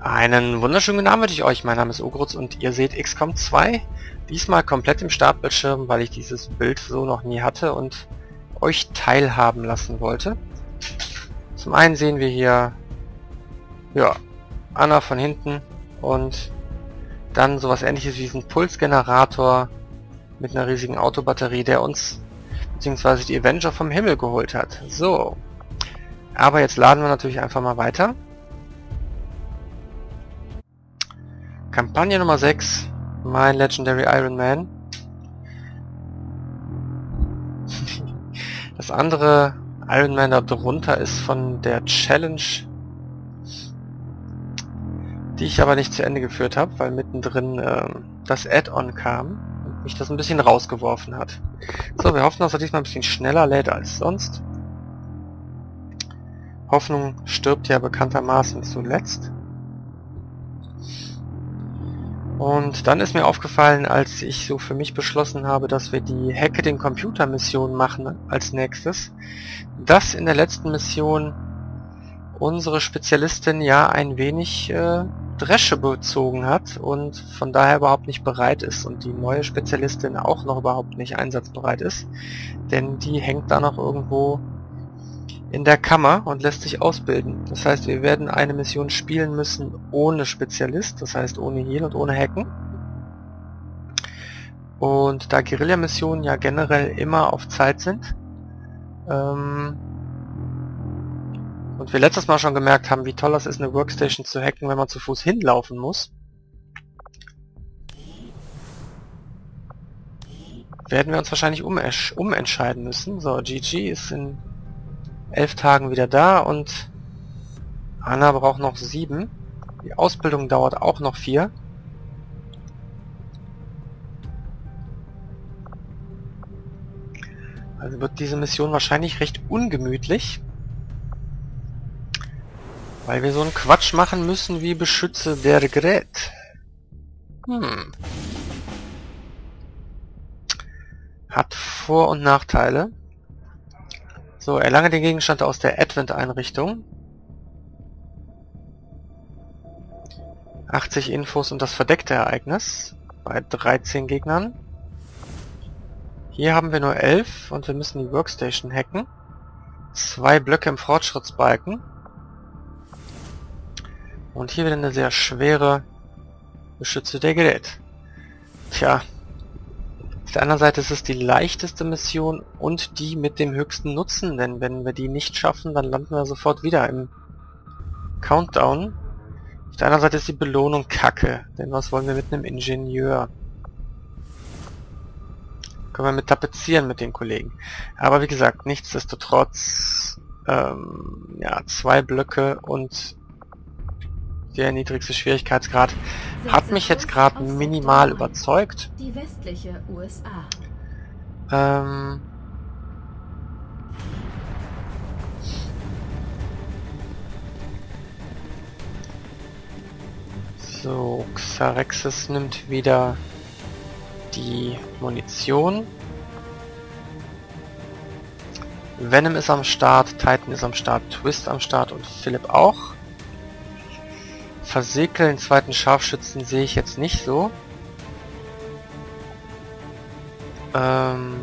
Einen wunderschönen guten Abend wünsche ich euch. Mein Name ist Ogrutz und ihr seht XCOM 2. Diesmal komplett im Startbildschirm, weil ich dieses Bild so noch nie hatte und euch teilhaben lassen wollte. Zum einen sehen wir hier ja, Anna von hinten und dann sowas ähnliches wie diesen Pulsgenerator mit einer riesigen Autobatterie, der uns beziehungsweise die Avenger vom Himmel geholt hat. So. Aber jetzt laden wir natürlich einfach mal weiter. Kampagne Nummer 6, mein Legendary Iron Man. Das andere Iron Man da drunter ist von der Challenge, die ich aber nicht zu Ende geführt habe, weil mittendrin äh, das Add-on kam und mich das ein bisschen rausgeworfen hat. So, wir hoffen, dass er diesmal ein bisschen schneller lädt als sonst. Hoffnung stirbt ja bekanntermaßen zuletzt. Und dann ist mir aufgefallen, als ich so für mich beschlossen habe, dass wir die Hacke den Computer Mission machen als nächstes, dass in der letzten Mission unsere Spezialistin ja ein wenig äh, Dresche bezogen hat und von daher überhaupt nicht bereit ist und die neue Spezialistin auch noch überhaupt nicht einsatzbereit ist, denn die hängt da noch irgendwo in der Kammer und lässt sich ausbilden. Das heißt, wir werden eine Mission spielen müssen ohne Spezialist, das heißt ohne Heal und ohne Hacken. Und da Guerilla-Missionen ja generell immer auf Zeit sind, ähm, und wir letztes Mal schon gemerkt haben, wie toll das ist, eine Workstation zu hacken, wenn man zu Fuß hinlaufen muss, werden wir uns wahrscheinlich umentscheiden müssen. So, GG ist in elf Tagen wieder da und Anna braucht noch sieben. Die Ausbildung dauert auch noch vier. Also wird diese Mission wahrscheinlich recht ungemütlich. Weil wir so einen Quatsch machen müssen wie Beschütze der Gerät. Hm. Hat Vor- und Nachteile. So, erlange den Gegenstand aus der Advent-Einrichtung. 80 Infos und das verdeckte Ereignis bei 13 Gegnern. Hier haben wir nur 11 und wir müssen die Workstation hacken. Zwei Blöcke im Fortschrittsbalken. Und hier wieder eine sehr schwere Beschütze der Gerät. Tja, auf der anderen Seite ist es die leichteste Mission und die mit dem höchsten Nutzen, denn wenn wir die nicht schaffen, dann landen wir sofort wieder im Countdown. Auf der anderen Seite ist die Belohnung kacke, denn was wollen wir mit einem Ingenieur? Können wir mit tapezieren mit den Kollegen. Aber wie gesagt, nichtsdestotrotz, ähm, ja, zwei Blöcke und der niedrigste Schwierigkeitsgrad hat mich jetzt gerade minimal überzeugt. Die westliche USA. Ähm so, Xarexis nimmt wieder die Munition. Venom ist am Start, Titan ist am Start, Twist am Start und Philipp auch. Versekeln zweiten Scharfschützen sehe ich jetzt nicht so. Ähm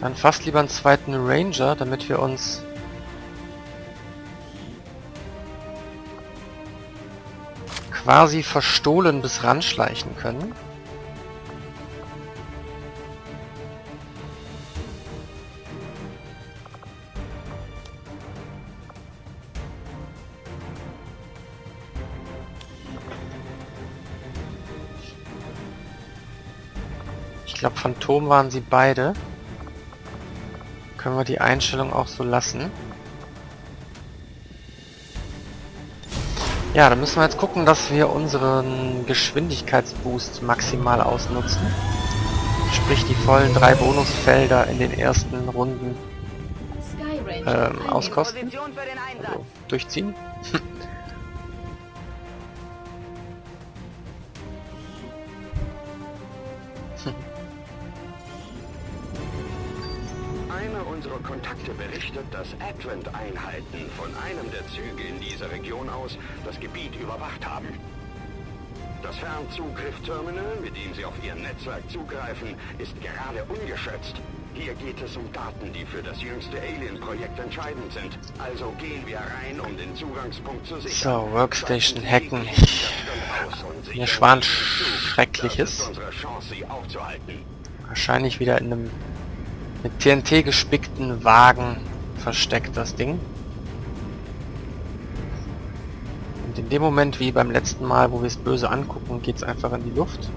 Dann fast lieber einen zweiten Ranger, damit wir uns quasi verstohlen bis ranschleichen können. Glaube Phantom waren sie beide. Können wir die Einstellung auch so lassen. Ja, dann müssen wir jetzt gucken, dass wir unseren Geschwindigkeitsboost maximal ausnutzen. Sprich die vollen drei Bonusfelder in den ersten Runden ähm, auskosten. Also durchziehen. Das Fernzugriff-Terminal, mit dem Sie auf Ihr Netzwerk zugreifen, ist gerade ungeschützt. Hier geht es um Daten, die für das jüngste Alien-Projekt entscheidend sind. Also gehen wir rein, um den Zugangspunkt zu sichern. So, Workstation hacken. Mir schwan Schreckliches. Wahrscheinlich wieder in einem mit TNT gespickten Wagen versteckt, das Ding. Und in dem Moment, wie beim letzten Mal, wo wir es böse angucken, geht es einfach in die Luft.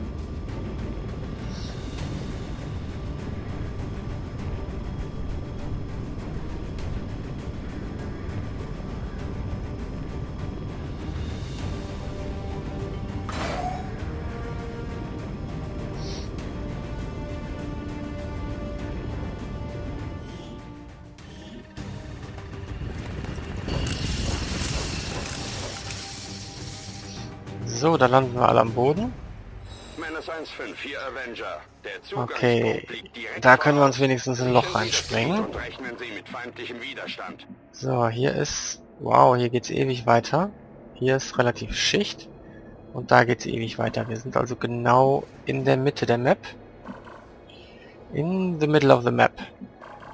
So, da landen wir alle am Boden. Okay, da können wir uns wenigstens ein Loch reinspringen. So, hier ist... Wow, hier geht's ewig weiter. Hier ist relativ Schicht. Und da geht's ewig weiter. Wir sind also genau in der Mitte der Map. In the middle of the map.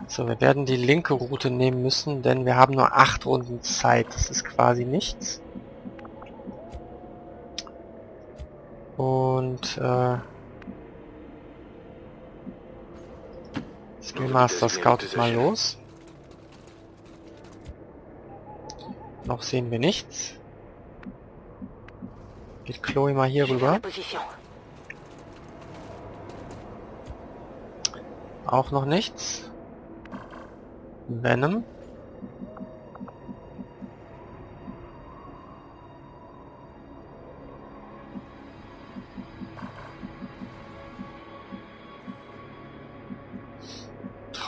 So, wir werden die linke Route nehmen müssen, denn wir haben nur acht Runden Zeit. Das ist quasi nichts. Und äh, Skillmaster scoutet mal los. Noch sehen wir nichts. Geht Chloe mal hier rüber. Auch noch nichts. Venom.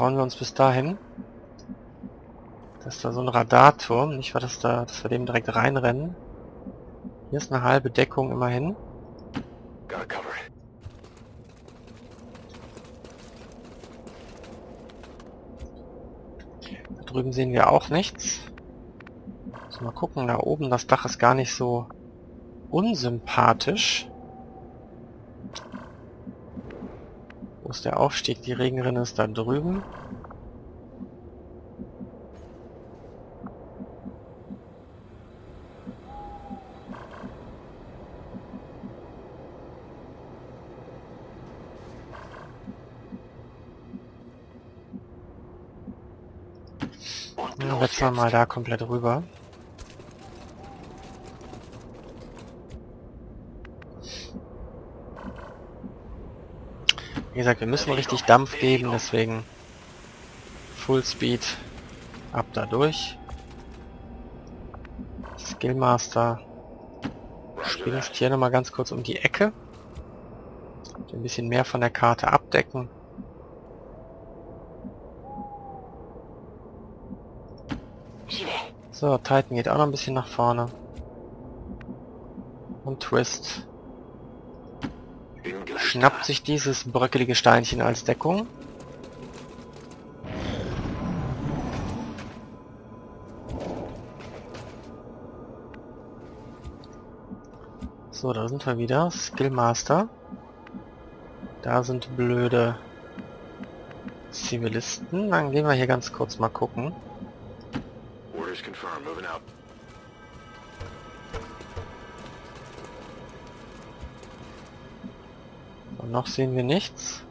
Trauen wir uns bis dahin. Das ist da so ein Radarturm. Nicht, war das da, dass wir dem direkt reinrennen. Hier ist eine halbe Deckung immerhin. Da drüben sehen wir auch nichts. Also mal gucken, da oben das Dach ist gar nicht so unsympathisch. Ist der Aufstieg? Die Regenrinne ist da drüben. Ja, wir mal da komplett rüber. Wie gesagt, wir müssen richtig Dampf geben, deswegen Full Speed ab da durch. Skillmaster springst hier nochmal ganz kurz um die Ecke. Ein bisschen mehr von der Karte abdecken. So, Titan geht auch noch ein bisschen nach vorne. Und Twist schnappt sich dieses bröckelige Steinchen als Deckung. So, da sind wir wieder. Skillmaster. Da sind blöde Zivilisten. Dann gehen wir hier ganz kurz mal gucken. Noch sehen wir nichts.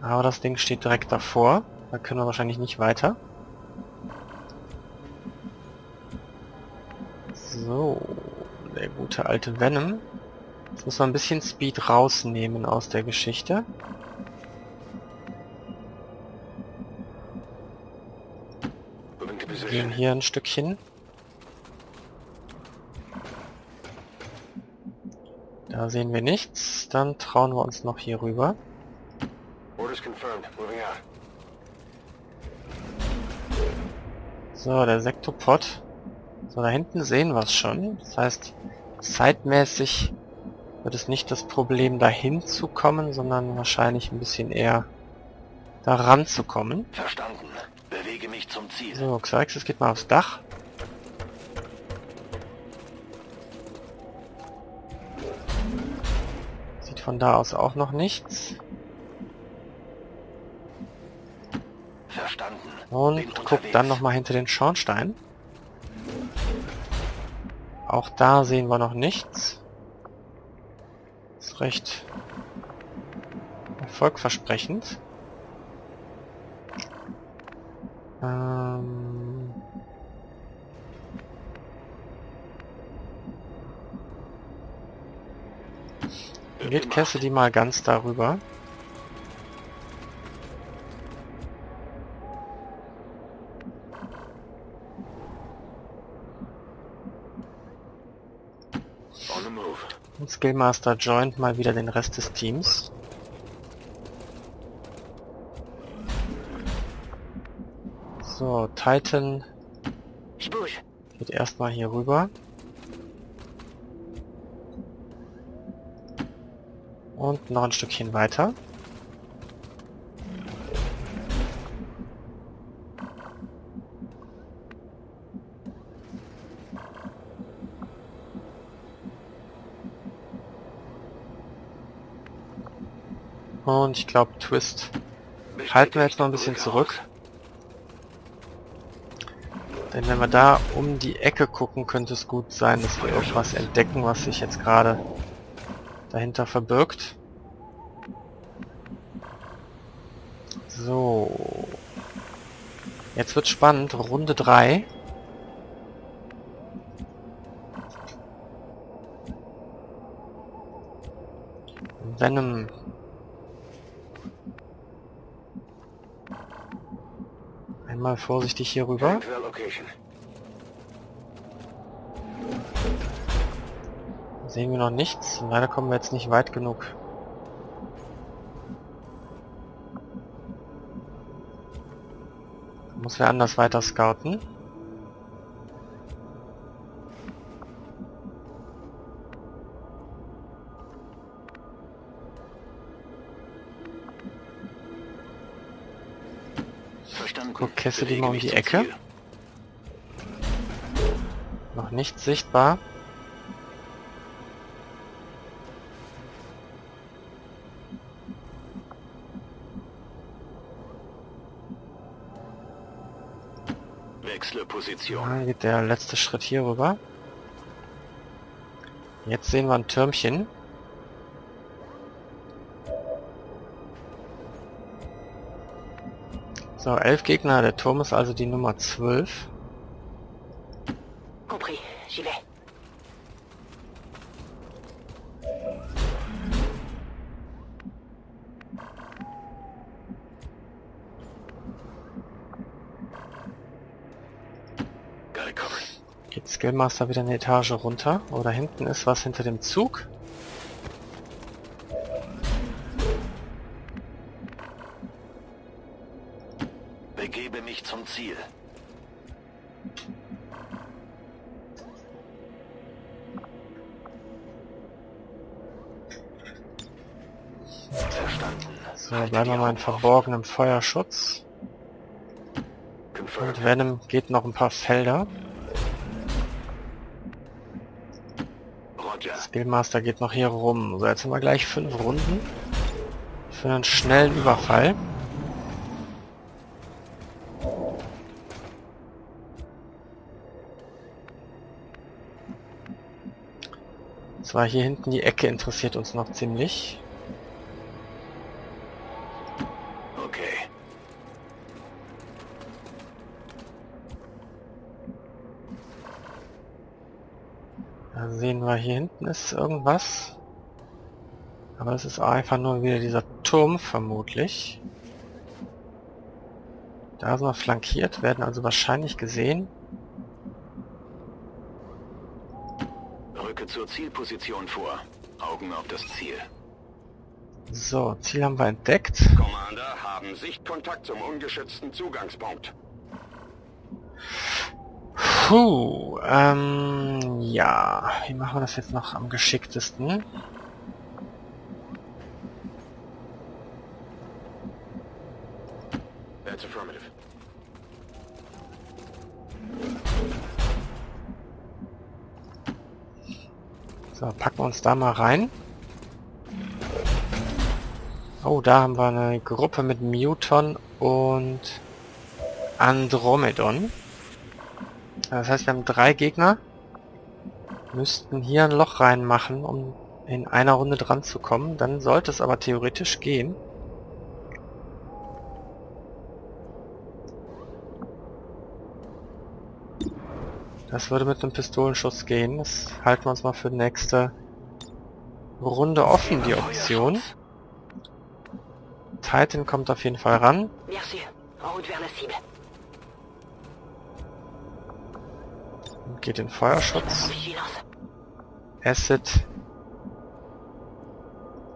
Aber das Ding steht direkt davor. Da können wir wahrscheinlich nicht weiter. So, der gute alte Venom. Jetzt muss man ein bisschen Speed rausnehmen aus der Geschichte. Wir gehen hier ein Stückchen. Da sehen wir nichts. Dann trauen wir uns noch hier rüber. So, der Sektopod. So, da hinten sehen wir es schon. Das heißt, zeitmäßig wird es nicht das Problem dahin zu kommen, sondern wahrscheinlich ein bisschen eher daran zu kommen. Verstanden. mich zum Ziel. So, Xerxes geht mal aufs Dach. Von da aus auch noch nichts. Verstanden. Und guckt dann nochmal hinter den Schornstein. Auch da sehen wir noch nichts. Ist recht erfolgversprechend. Ähm Geht Cassidy mal ganz darüber. Und Skillmaster joint mal wieder den Rest des Teams. So, Titan geht erstmal hier rüber. Und noch ein Stückchen weiter. Und ich glaube Twist halten wir jetzt mal ein bisschen zurück. Denn wenn wir da um die Ecke gucken, könnte es gut sein, dass wir irgendwas entdecken, was sich jetzt gerade dahinter verbirgt. So. Jetzt wird spannend. Runde 3. Venom. Einmal vorsichtig hier rüber. Sehen wir noch nichts. Leider kommen wir jetzt nicht weit genug. Muss wer anders weiter scouten. Verstanden. Guck Bewege mal um die Ecke. Noch nichts sichtbar. Der letzte Schritt hier rüber. Jetzt sehen wir ein Türmchen. So, elf Gegner, der Turm ist also die Nummer 12. Skillmaster wieder eine Etage runter. Oder hinten ist was hinter dem Zug. Begebe mich zum Ziel. Verstanden. So, bleiben wir mal in verborgenem Feuerschutz. Und Venom geht noch ein paar Felder. Roger. Skillmaster geht noch hier rum. So, jetzt haben wir gleich fünf Runden. Für einen schnellen Überfall. Zwar hier hinten die Ecke interessiert uns noch ziemlich. Hier hinten ist irgendwas. Aber es ist einfach nur wieder dieser Turm, vermutlich. Da sind wir flankiert, werden also wahrscheinlich gesehen. Rücke zur Zielposition vor. Augen auf das Ziel. So, Ziel haben wir entdeckt. Commander haben Sichtkontakt zum ungeschützten Zugangspunkt. Puh, ähm, ja. Wie machen wir das jetzt noch am geschicktesten? That's affirmative. So, packen wir uns da mal rein. Oh, da haben wir eine Gruppe mit Muton und Andromedon. Das heißt, wir haben drei Gegner. Müssten hier ein Loch reinmachen, um in einer Runde dran zu kommen. Dann sollte es aber theoretisch gehen. Das würde mit einem Pistolenschuss gehen. Das halten wir uns mal für die nächste Runde offen, die Option. Titan kommt auf jeden Fall ran. Geht in Feuerschutz. Acid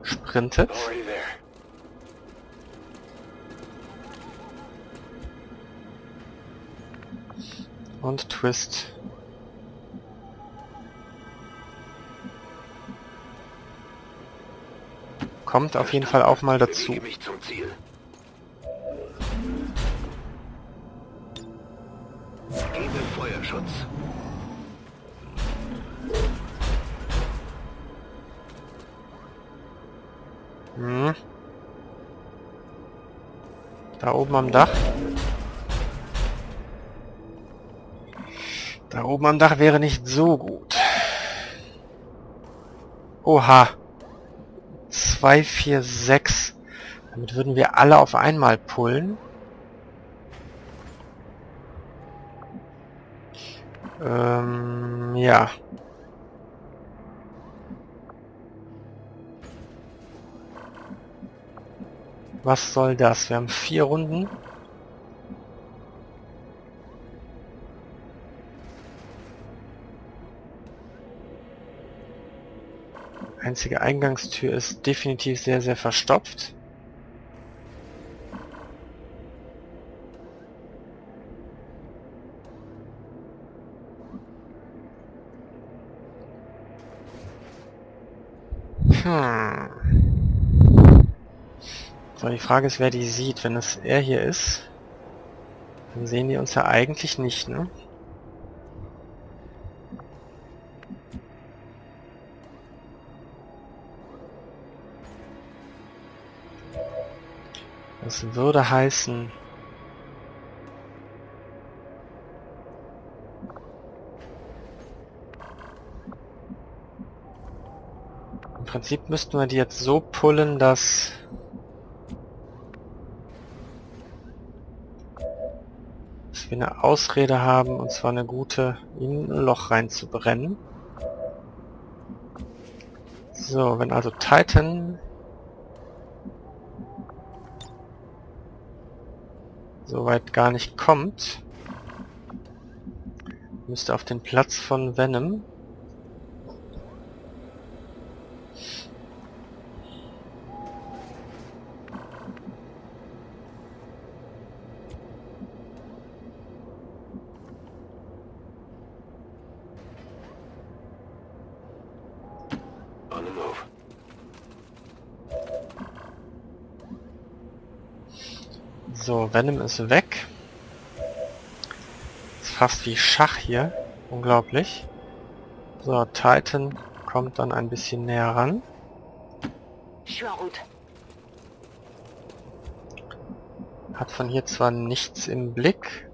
sprintet. Und Twist kommt auf jeden Fall auch mal dazu. Hm. Da oben am Dach. Da oben am Dach wäre nicht so gut. Oha. 2, 4, 6. Damit würden wir alle auf einmal pullen. Ähm, ja. Was soll das? Wir haben vier Runden. Einzige Eingangstür ist definitiv sehr, sehr verstopft. Hm. So, die Frage ist, wer die sieht. Wenn es er hier ist, dann sehen die uns ja eigentlich nicht, ne? Das würde heißen... Im Prinzip müssten wir die jetzt so pullen, dass... wir eine Ausrede haben, und zwar eine gute, in ein Loch reinzubrennen. So, wenn also Titan soweit gar nicht kommt, müsste auf den Platz von Venom. Venom ist weg. Ist fast wie Schach hier. Unglaublich. So, Titan kommt dann ein bisschen näher ran. Hat von hier zwar nichts im Blick,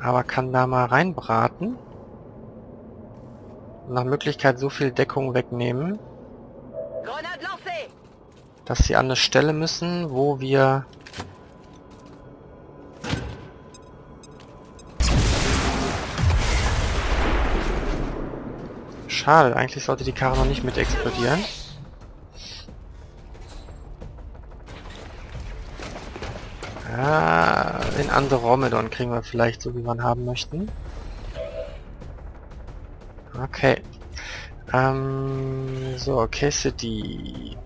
aber kann da mal reinbraten. Und nach Möglichkeit so viel Deckung wegnehmen, dass sie an eine Stelle müssen, wo wir Schade, eigentlich sollte die Karre noch nicht mit explodieren. Ah, in Andromedon kriegen wir vielleicht so, wie wir ihn haben möchten. Okay. Ähm, so, Cassidy.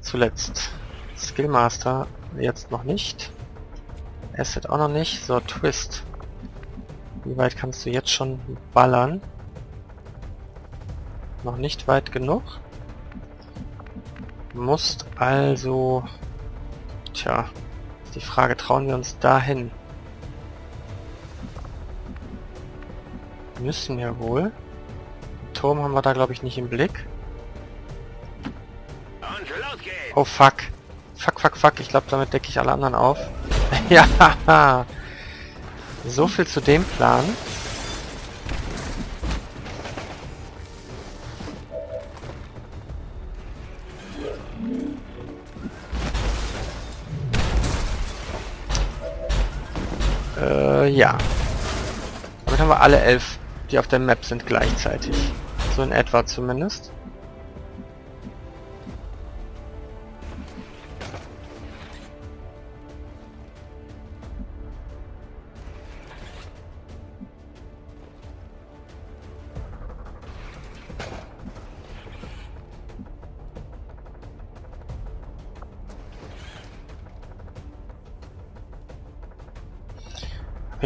Zuletzt. Skillmaster jetzt noch nicht. Asset auch noch nicht. So, Twist. Wie weit kannst du jetzt schon ballern? Noch nicht weit genug. Musst also... Tja, ist die Frage, trauen wir uns dahin? Müssen wir wohl. Den Turm haben wir da, glaube ich, nicht im Blick. Oh, fuck. Fuck, fuck, fuck. Ich glaube, damit decke ich alle anderen auf. ja, so viel zu dem Plan. Äh, ja. Damit haben wir alle elf, die auf der Map sind, gleichzeitig. So in etwa zumindest.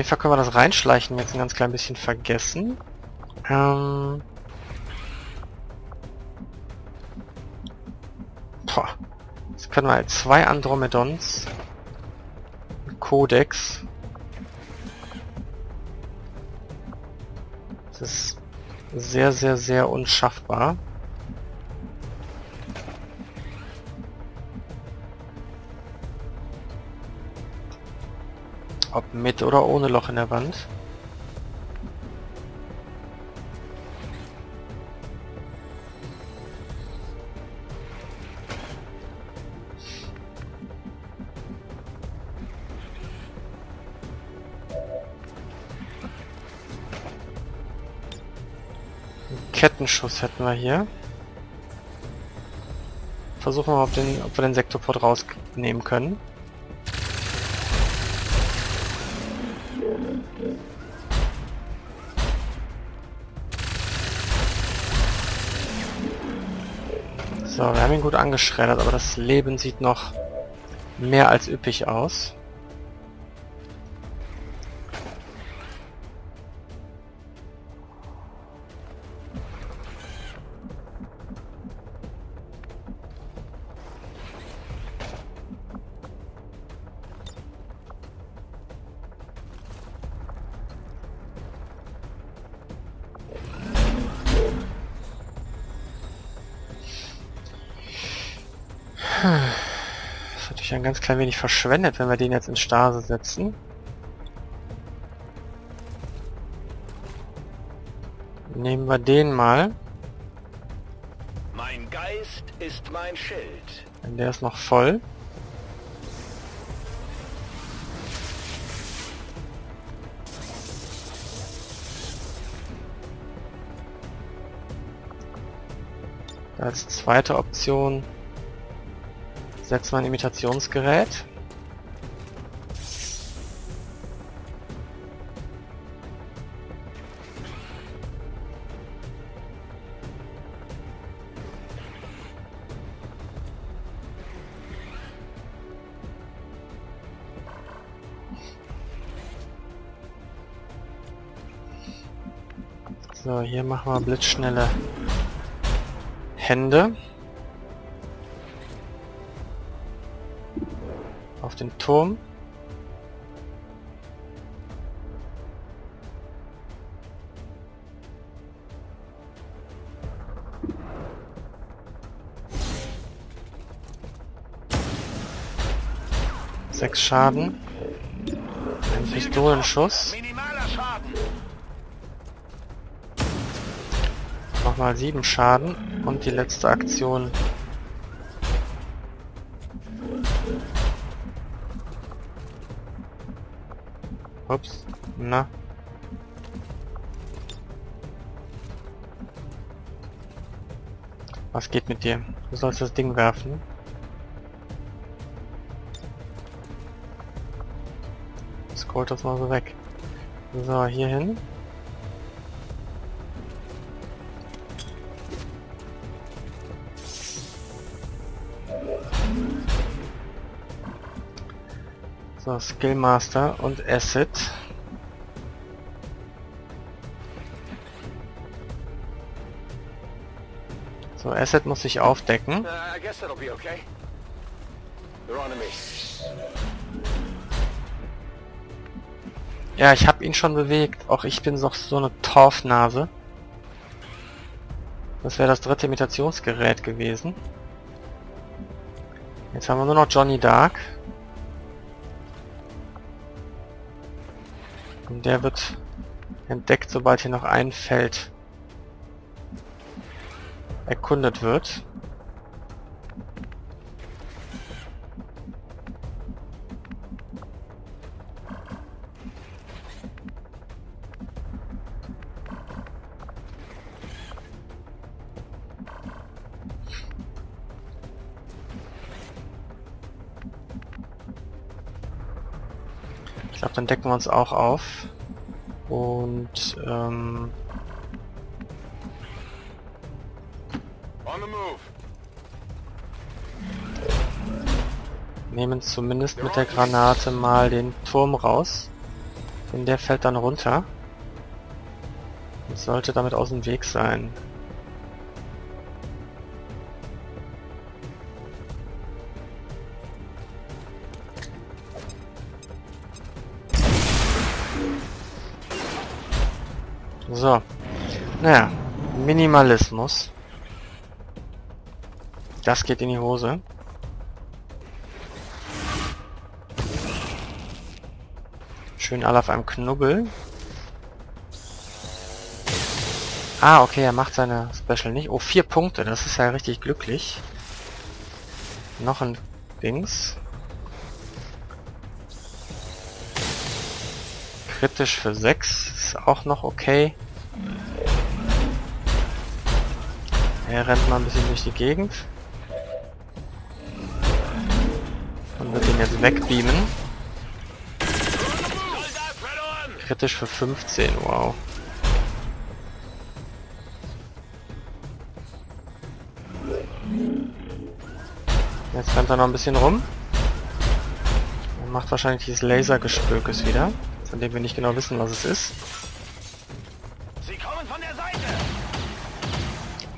Jeden können wir das Reinschleichen jetzt ein ganz klein bisschen vergessen. Ähm... Boah. Jetzt können wir halt zwei Andromedons. Codex. Das ist sehr, sehr, sehr unschaffbar. Ob mit oder ohne Loch in der Wand. Kettenschuss hätten wir hier. Versuchen wir mal, ob, den, ob wir den Sektorport rausnehmen können. So, wir haben ihn gut angeschreddert, aber das Leben sieht noch mehr als üppig aus. Ganz klein wenig verschwendet, wenn wir den jetzt in Stase setzen. Nehmen wir den mal. Mein Geist ist mein Schild. Denn der ist noch voll. Als zweite Option setzen wir ein Imitationsgerät. So, hier machen wir blitzschnelle Hände. Auf den Turm. Sechs Schaden. Ein Pistolenschuss. Minimaler Schaden. Nochmal sieben Schaden. Und die letzte Aktion. Na. Was geht mit dir? Du sollst das Ding werfen. Scrollt das mal so weg. So, hier hin. So, Skillmaster und Acid. So, Acid muss sich aufdecken. Uh. Ja, ich habe ihn schon bewegt. Auch ich bin doch so eine Torfnase. Das wäre das dritte Imitationsgerät gewesen. Jetzt haben wir nur noch Johnny Dark. Und der wird entdeckt, sobald hier noch ein Feld erkundet wird. Ich glaube, dann decken wir uns auch auf. Und ähm, nehmen zumindest mit der Granate mal den Turm raus. Denn der fällt dann runter. Und sollte damit aus dem Weg sein. So. Naja. Minimalismus. Das geht in die Hose. Schön alle auf einem Knubbel. Ah, okay, er macht seine Special nicht. Oh, vier Punkte, das ist ja richtig glücklich. Noch ein Dings. Kritisch für 6, ist auch noch okay. Er rennt mal ein bisschen durch die Gegend. Jetzt wegbeamen. Kritisch für 15, wow. Jetzt rennt er noch ein bisschen rum. Und macht wahrscheinlich dieses Lasergespökes wieder, von dem wir nicht genau wissen, was es ist.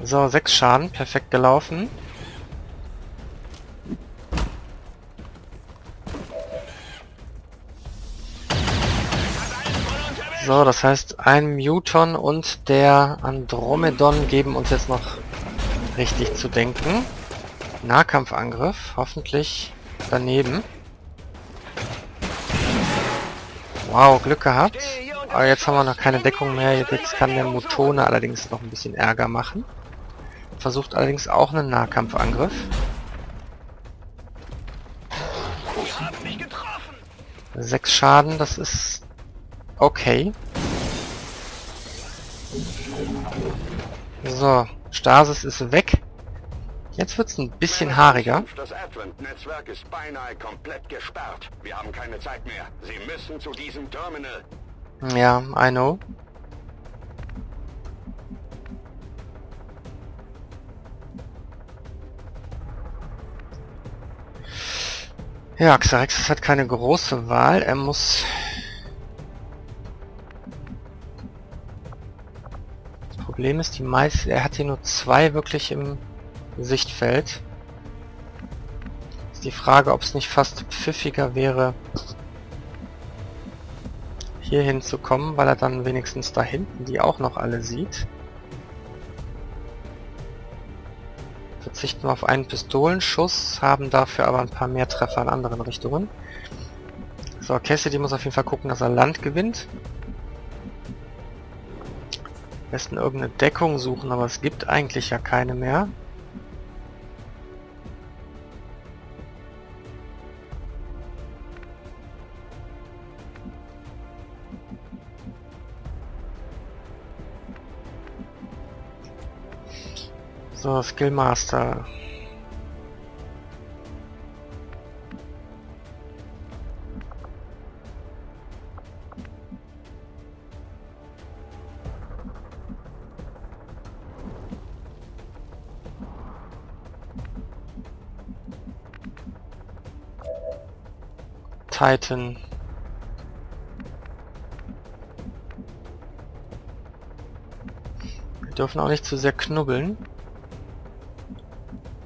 So, 6 Schaden, perfekt gelaufen. So, das heißt, ein Muton und der Andromedon geben uns jetzt noch richtig zu denken. Nahkampfangriff, hoffentlich daneben. Wow, Glück gehabt. Aber jetzt haben wir noch keine Deckung mehr. Jetzt kann der Mutone allerdings noch ein bisschen Ärger machen. Versucht allerdings auch einen Nahkampfangriff. Sechs Schaden, das ist Okay. So, Stasis ist weg. Jetzt wird's ein bisschen haariger. Das Advent-Netzwerk ist beinahe komplett gesperrt. Wir haben keine Zeit mehr. Sie müssen zu diesem Terminal. Ja, I know. Ja, Xerxes hat keine große Wahl. Er muss Problem ist, die meisten, er hat hier nur zwei wirklich im Sichtfeld. Ist die Frage, ob es nicht fast pfiffiger wäre, hier hinzukommen, weil er dann wenigstens da hinten die auch noch alle sieht. Verzichten wir auf einen Pistolenschuss, haben dafür aber ein paar mehr Treffer in anderen Richtungen. So, Cassidy muss auf jeden Fall gucken, dass er Land gewinnt besten irgendeine Deckung suchen, aber es gibt eigentlich ja keine mehr. So, Skillmaster. Titan. Wir dürfen auch nicht zu sehr knubbeln.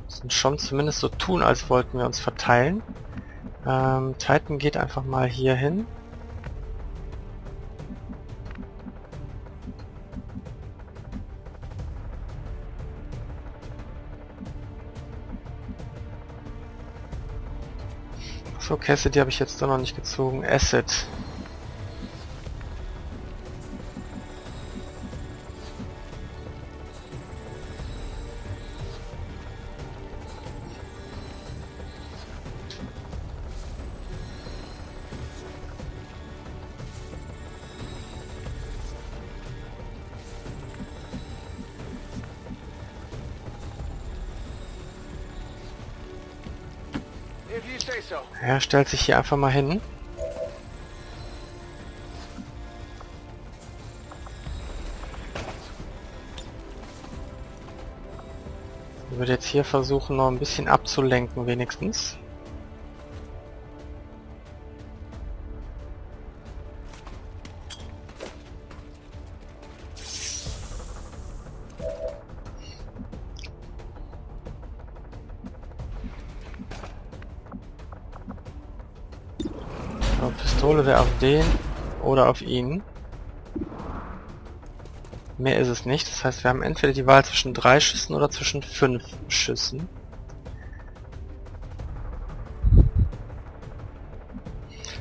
Müssen schon zumindest so tun, als wollten wir uns verteilen. Ähm, Titan geht einfach mal hier hin. So, Cassidy habe ich jetzt doch noch nicht gezogen. Asset. Stellt sich hier einfach mal hin. Ich würde jetzt hier versuchen, noch ein bisschen abzulenken wenigstens. Den oder auf ihn. Mehr ist es nicht. Das heißt, wir haben entweder die Wahl zwischen drei Schüssen oder zwischen fünf Schüssen.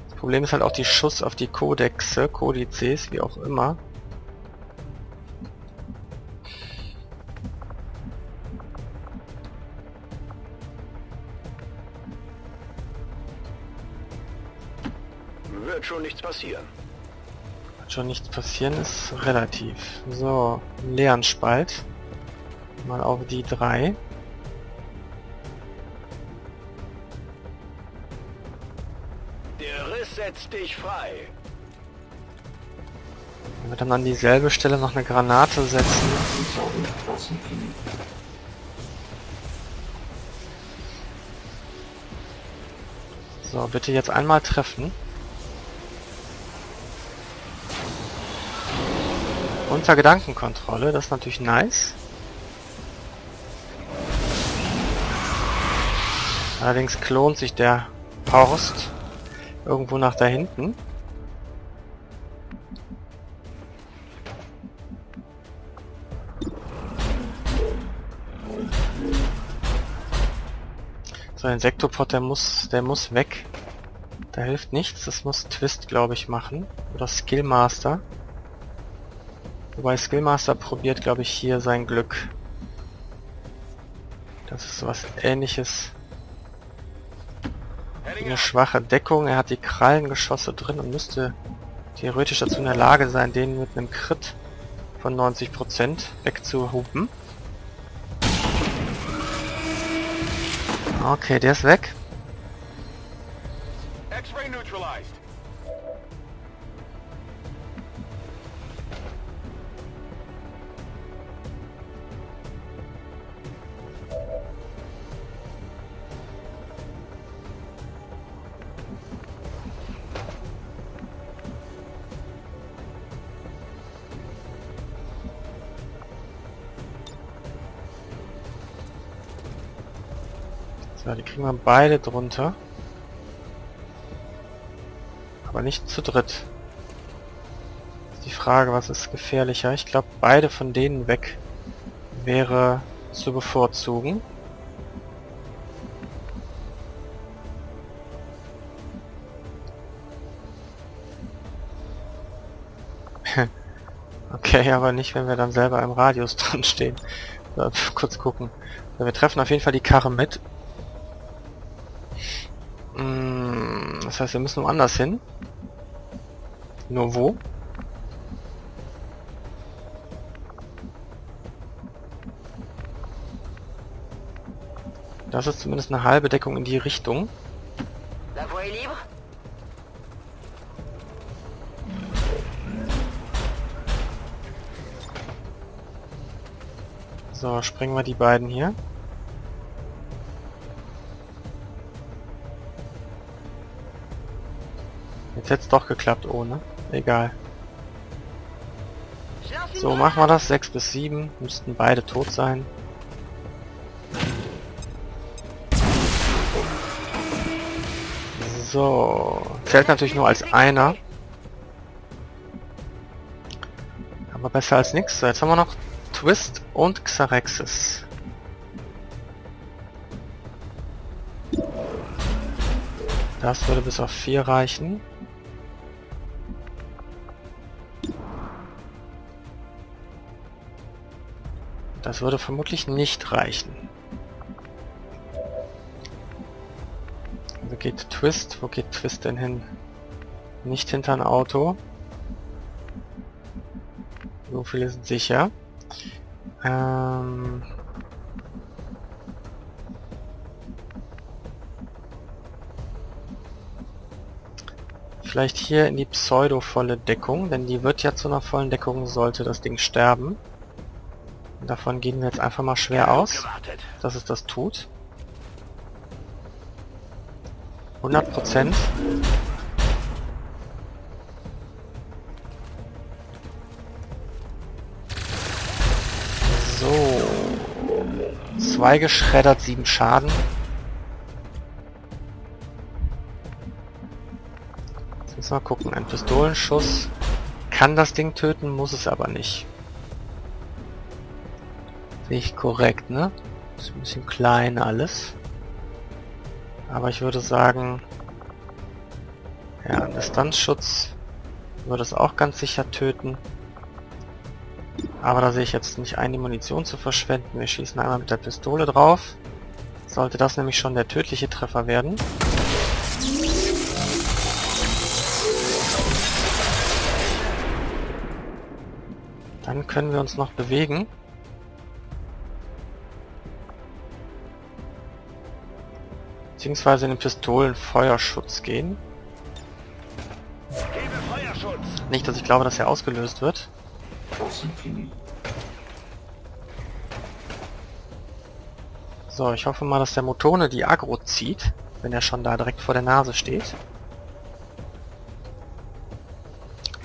Das Problem ist halt auch die Schuss auf die Codexe, Kodizes, wie auch immer. Schon nichts passieren, ist relativ. So, leeren Spalt. Mal auf die drei. Der Riss setzt dich frei. Wenn wir dann an dieselbe Stelle noch eine Granate setzen. So, bitte jetzt einmal treffen. Unter Gedankenkontrolle, das ist natürlich nice. Allerdings klont sich der Horst irgendwo nach da hinten. So, ein Sektopod, der muss, der muss weg. Da hilft nichts, das muss Twist, glaube ich, machen. Oder Skillmaster. Wobei Skillmaster probiert, glaube ich, hier sein Glück. Das ist sowas ähnliches. Eine schwache Deckung. Er hat die Krallengeschosse drin und müsste theoretisch dazu in der Lage sein, den mit einem Crit von 90% wegzuhupen. Okay, der ist weg. Kriegen wir beide drunter. Aber nicht zu dritt. Die Frage, was ist gefährlicher? Ich glaube, beide von denen weg wäre zu bevorzugen. okay, aber nicht, wenn wir dann selber im Radius drin stehen. So, kurz gucken. wir treffen auf jeden Fall die Karre mit. Das heißt, wir müssen woanders hin. Nur wo? Das ist zumindest eine halbe Deckung in die Richtung. So, springen wir die beiden hier. Jetzt hätte es doch geklappt ohne. Egal. So, machen wir das. 6 bis 7. Müssten beide tot sein. So. Zählt natürlich nur als einer. Aber besser als nichts. So, jetzt haben wir noch Twist und Xarexis. Das würde bis auf 4 reichen. Das würde vermutlich nicht reichen. Wo geht Twist? Wo geht Twist denn hin? Nicht hinter ein Auto. So viele sind sicher. Ähm Vielleicht hier in die pseudo-volle Deckung, denn die wird ja zu einer vollen Deckung, sollte das Ding sterben. Davon gehen wir jetzt einfach mal schwer aus, dass es das tut. 100 Prozent. So. Zwei geschreddert, sieben Schaden. Jetzt müssen wir gucken. Ein Pistolenschuss kann das Ding töten, muss es aber nicht. Ich korrekt, ne? Ist ein bisschen klein alles. Aber ich würde sagen, ja, Distanzschutz würde es auch ganz sicher töten. Aber da sehe ich jetzt nicht ein, die Munition zu verschwenden. Wir schießen einmal mit der Pistole drauf. Sollte das nämlich schon der tödliche Treffer werden. Dann können wir uns noch bewegen. Beziehungsweise in den Pistolenfeuerschutz gehen. Nicht, dass ich glaube, dass er ausgelöst wird. So, ich hoffe mal, dass der Motone die Agro zieht, wenn er schon da direkt vor der Nase steht.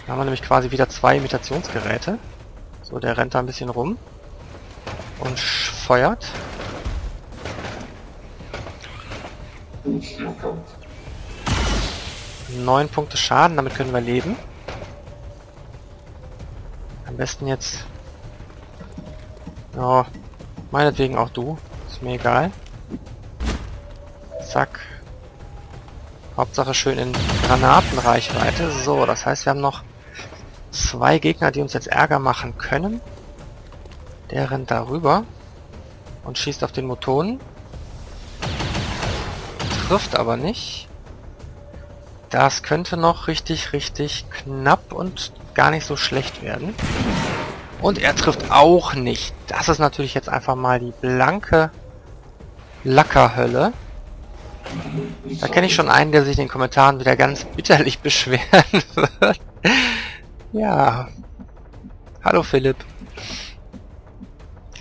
Da haben wir nämlich quasi wieder zwei Imitationsgeräte. So, der rennt da ein bisschen rum und feuert. Neun Punkte Schaden, damit können wir leben. Am besten jetzt... Ja, meinetwegen auch du. Ist mir egal. Zack. Hauptsache schön in Granatenreichweite. So, das heißt, wir haben noch zwei Gegner, die uns jetzt Ärger machen können. Der rennt darüber und schießt auf den Motoren trifft aber nicht. Das könnte noch richtig, richtig knapp und gar nicht so schlecht werden. Und er trifft auch nicht. Das ist natürlich jetzt einfach mal die blanke Lackerhölle. Da kenne ich schon einen, der sich in den Kommentaren wieder ganz bitterlich beschweren wird. ja. Hallo Philipp.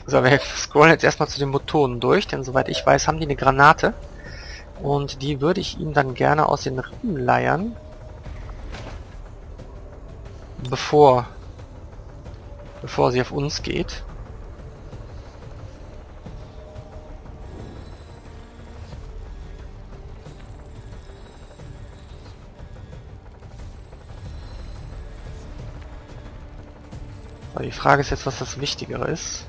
So, wir scrollen jetzt erstmal zu den Motoren durch, denn soweit ich weiß, haben die eine Granate. Und die würde ich ihm dann gerne aus den Rippen leiern. Bevor... Bevor sie auf uns geht. Aber die Frage ist jetzt, was das Wichtigere ist.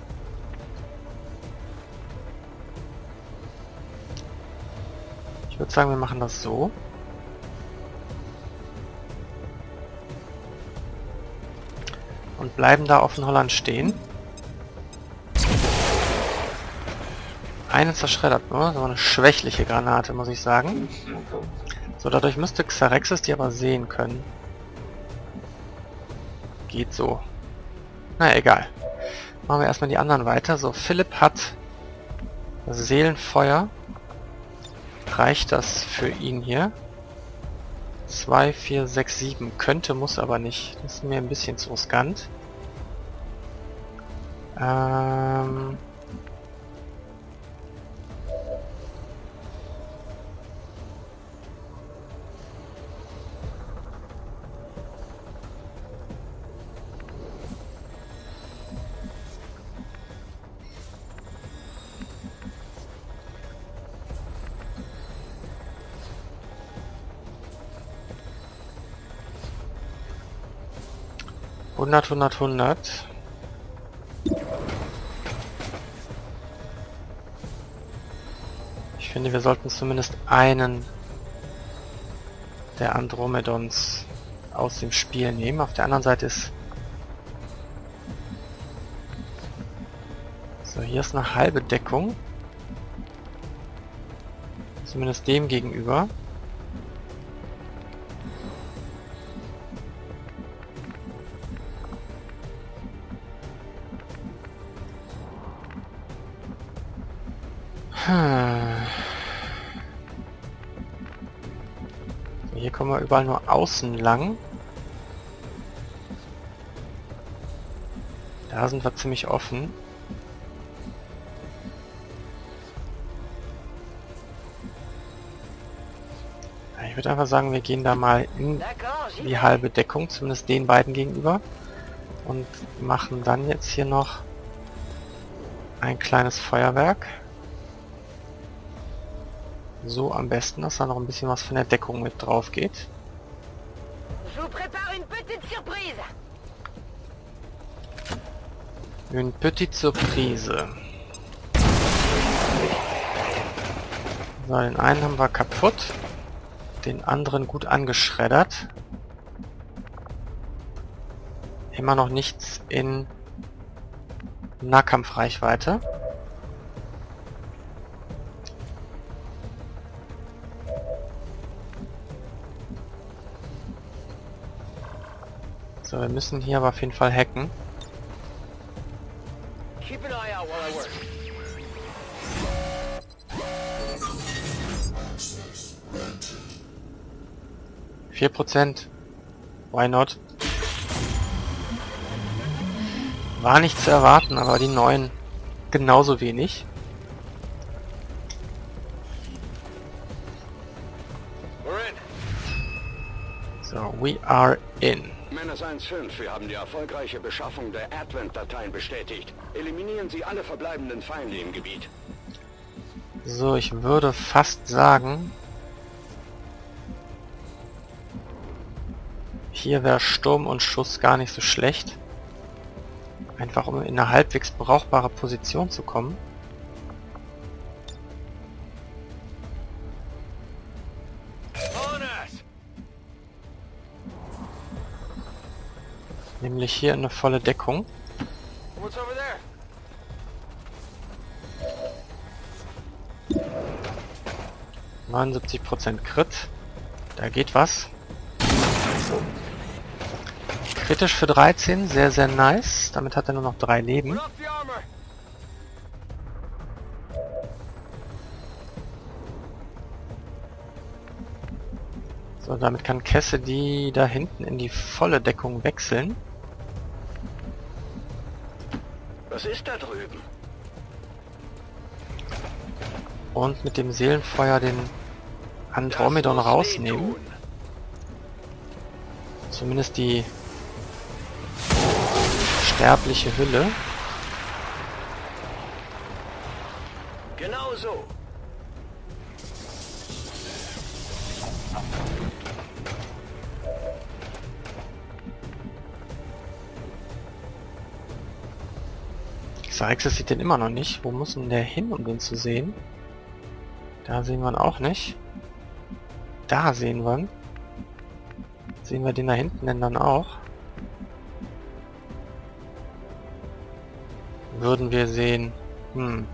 Würde sagen, wir machen das so. Und bleiben da auf den Holland stehen. Eine zerschreddert nur, so eine schwächliche Granate, muss ich sagen. So, dadurch müsste Xarexis die aber sehen können. Geht so. Na egal. Machen wir erstmal die anderen weiter. So, Philipp hat Seelenfeuer. Reicht das für ihn hier? 2, 4, 6, 7. Könnte, muss aber nicht. Das ist mir ein bisschen zu riskant. Ähm... Hundert, hundert, hundert. Ich finde, wir sollten zumindest einen der Andromedons aus dem Spiel nehmen. Auf der anderen Seite ist... So, hier ist eine halbe Deckung. Zumindest dem gegenüber. Überall nur außen lang. Da sind wir ziemlich offen. Ich würde einfach sagen, wir gehen da mal in die halbe Deckung, zumindest den beiden gegenüber. Und machen dann jetzt hier noch ein kleines Feuerwerk. So am besten, dass da noch ein bisschen was von der Deckung mit drauf geht. Une petite surprise. So, den einen haben wir kaputt. Den anderen gut angeschreddert. Immer noch nichts in Nahkampfreichweite. So, wir müssen hier aber auf jeden Fall hacken. Vier Prozent. Why not? War nicht zu erwarten, aber die neuen genauso wenig. So, we are in. Menace 1-5, wir haben die erfolgreiche Beschaffung der Advent-Dateien bestätigt. Eliminieren Sie alle verbleibenden Feinde im Gebiet. So, ich würde fast sagen... Hier wäre Sturm und Schuss gar nicht so schlecht. Einfach um in eine halbwegs brauchbare Position zu kommen. Nämlich hier eine volle Deckung. Prozent Crit. Da geht was. Kritisch für 13, sehr, sehr nice. Damit hat er nur noch drei Leben. So, damit kann Cassidy da hinten in die volle Deckung wechseln. Was ist da drüben? Und mit dem Seelenfeuer den Andromedon rausnehmen. Zumindest die sterbliche Hülle. Genau so. Xerxes sieht den immer noch nicht. Wo muss denn der hin, um den zu sehen? Da sehen wir ihn auch nicht. Da sehen wir ihn. Sehen wir den da hinten denn dann auch? Würden wir sehen. Hm.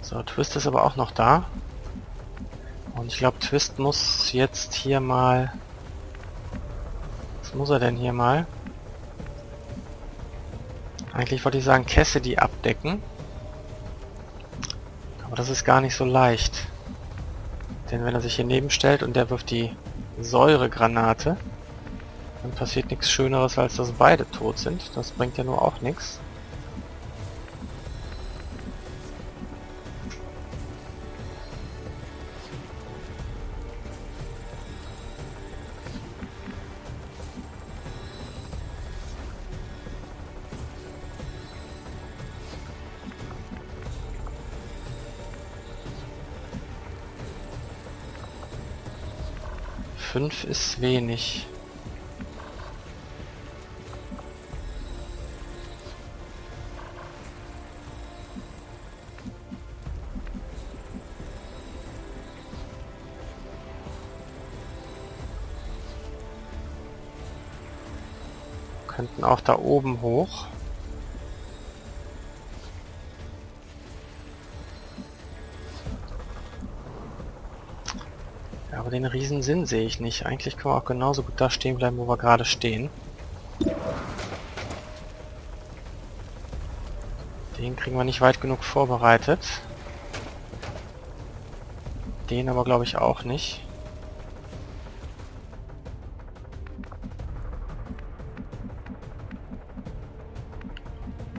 So, Twist ist aber auch noch da. Und ich glaube, Twist muss jetzt hier mal... Was muss er denn hier mal? Eigentlich wollte ich sagen Cassidy abdecken. Aber das ist gar nicht so leicht. Denn wenn er sich hier neben stellt und der wirft die Säuregranate, dann passiert nichts Schöneres, als dass beide tot sind. Das bringt ja nur auch nichts. Fünf ist wenig. Könnten auch da oben hoch. Den riesen Sinn sehe ich nicht. Eigentlich können wir auch genauso gut da stehen bleiben, wo wir gerade stehen. Den kriegen wir nicht weit genug vorbereitet. Den aber glaube ich auch nicht.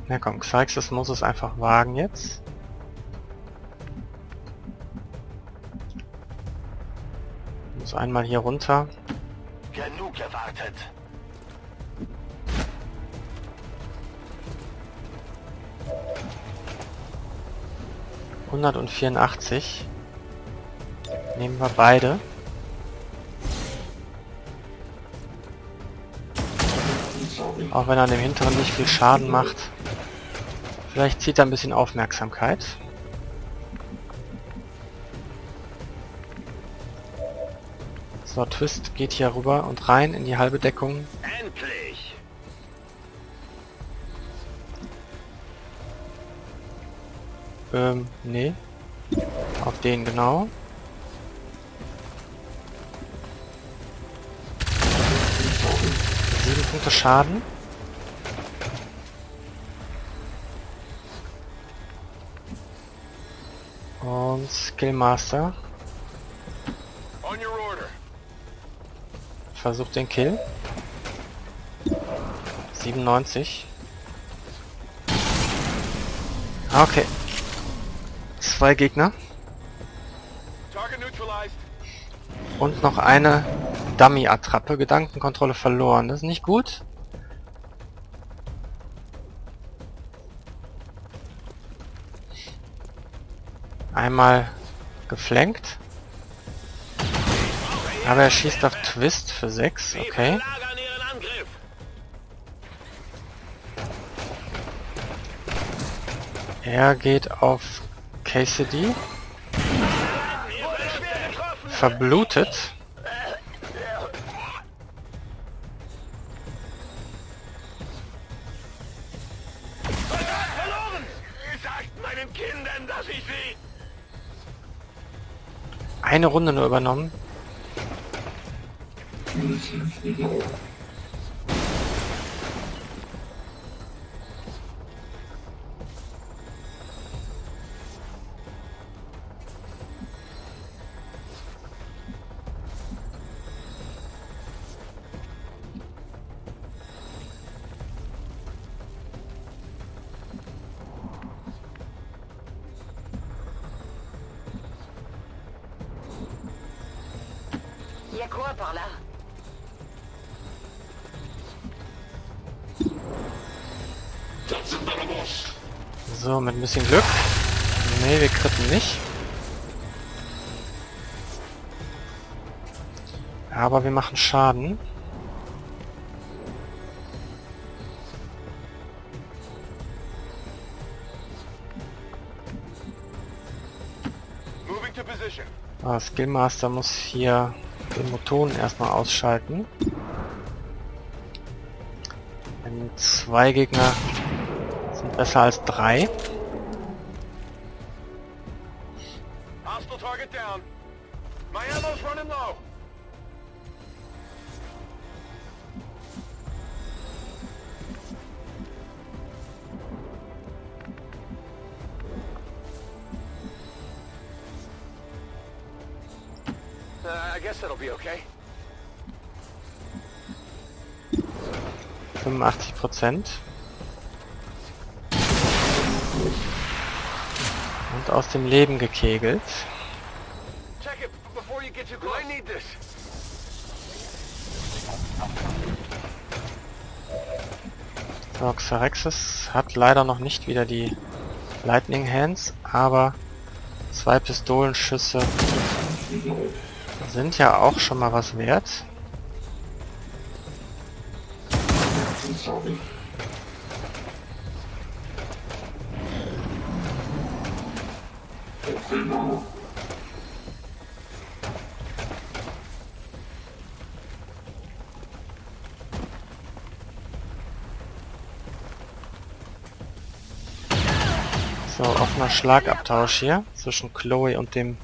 Na komm, Xyxes muss es einfach wagen jetzt. Muss einmal hier runter. Genug gewartet. Hundertvierundachtzig. Nehmen wir beide. Auch wenn er an dem hinteren nicht viel Schaden macht. Vielleicht zieht er ein bisschen Aufmerksamkeit. So, Twist geht hier rüber und rein in die halbe Deckung. Endlich! Ähm, nee. Auf den genau. Sieben Punkte Schaden. Und Skillmaster On versucht den Kill. 97. Ah, Okay. Zwei Gegner. Und noch eine Dummy-Attrappe. Gedankenkontrolle verloren. Das ist nicht gut. Einmal geflankt. Aber er schießt auf Twist für 6. Okay. Er geht auf Cassidy. Verblutet. Eine Runde nur übernommen. いけるわ。Bisschen Glück. Nee, wir kritten nicht. Aber wir machen Schaden. Ah, Skillmaster muss hier den Motoren erstmal ausschalten. Denn zwei Gegner sind besser als drei. Target down. My ammo's running low. Uh, I guess that'll be okay. 85 Prozent. Und aus dem Leben gekegelt. Too close. I need this. So, Xerxes hat leider noch nicht wieder die Lightning Hands, aber zwei Pistolenschüsse Sind ja auch schon mal was wert. So, offener Schlagabtausch hier zwischen Chloe und dem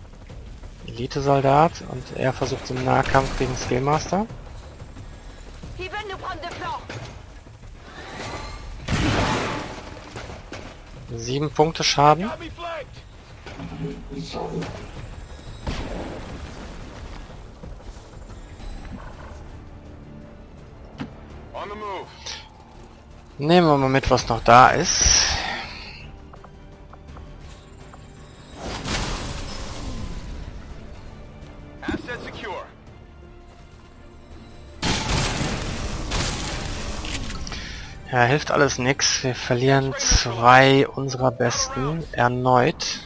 Elite-Soldat und er versucht im Nahkampf gegen Skillmaster. Sieben Punkte Schaden. Nehmen wir mal mit, was noch da ist. Ja, hilft alles nix. Wir verlieren zwei unserer Besten erneut.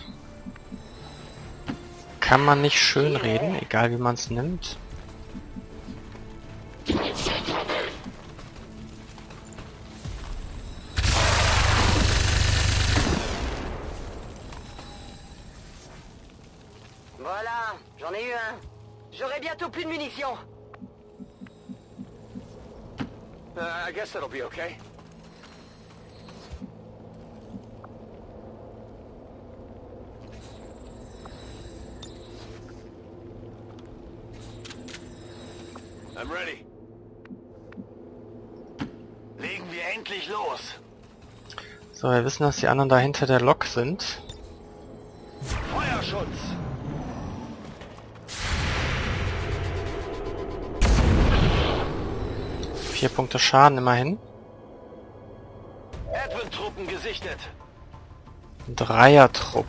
Kann man nicht schön reden, egal wie man es nimmt. Voilà, j'en ai eu un. J'aurai bientôt plus de munitions. Uh, I guess that'll be okay. I'm ready. Legen wir endlich los. So, wir wissen, dass die anderen da hinter der Lok sind. Feuerschutz. Vier Punkte Schaden immerhin. Edwin-Truppen gesichtet. Dreier-Trupp.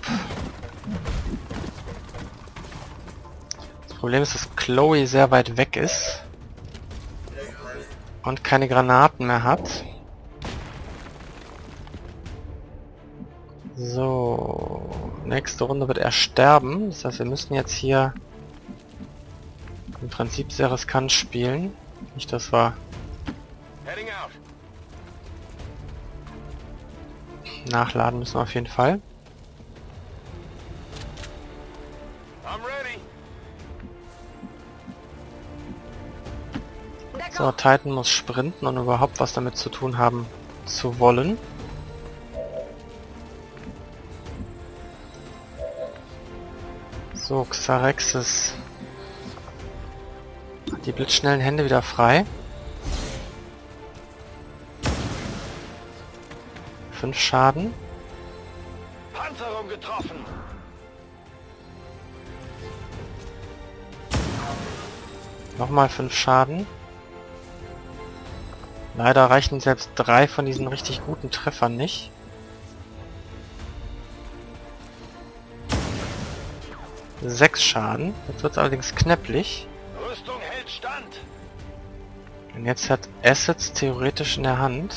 Das Problem ist, dass Chloe sehr weit weg ist. Und keine Granaten mehr hat. So, nächste Runde wird er sterben. Das heißt, wir müssen jetzt hier im Prinzip sehr riskant spielen. Nicht, wir Heading out. nachladen müssen auf jeden Fall. So. Titan muss sprinten und überhaupt was damit zu tun haben zu wollen. So, Xarexis hat die blitzschnellen Hände wieder frei. Fünf Schaden. Panzerung getroffen. Nochmal fünf Schaden. Leider reichen selbst drei von diesen richtig guten Treffern nicht. Sechs Schaden. Jetzt wird es allerdings knäpplich. Rüstung hält stand. Und jetzt hat Assets theoretisch in der Hand.